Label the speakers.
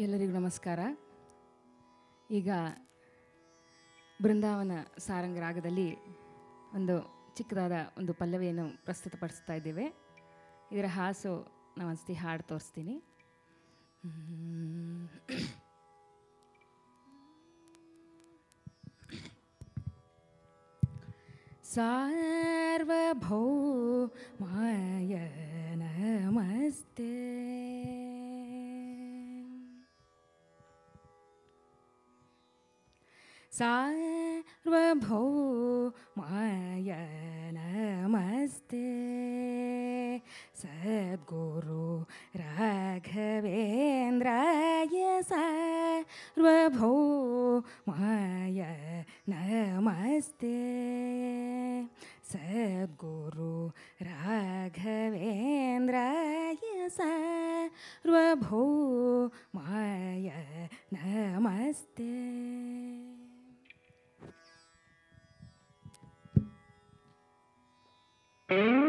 Speaker 1: ಎಲ್ಲರಿಗೂ ನಮಸ್ಕಾರ. ಈಗ ಬೃಂದಾವನ ಸಾರಂಗ ರಾಗದಲ್ಲಿ ಒಂದು ಚಿಕ್ಕದಾದ ಒಂದು ಪಲ್ಲವಿಯನ್ನು ಪ್ರಸ್ತುತಪಡಿಸ್ತಾ ಇದ್ದೇವೆ. ಇದರ ಹಾಸು ನಾವು ಅನಿಸ್ತಿ ಹಾಡು ತೋರಿಸ್ತೀನಿ. ಸಾರ್ವಭೌಮಾಯ सार्वभौमाय नमस्ते सद्गुरु राघवेन्द्राय सार्वभौमाय नमस्ते सद्गुरु राघवेन्द्राय सर्वभौमाय नमस्ते Mm-hmm.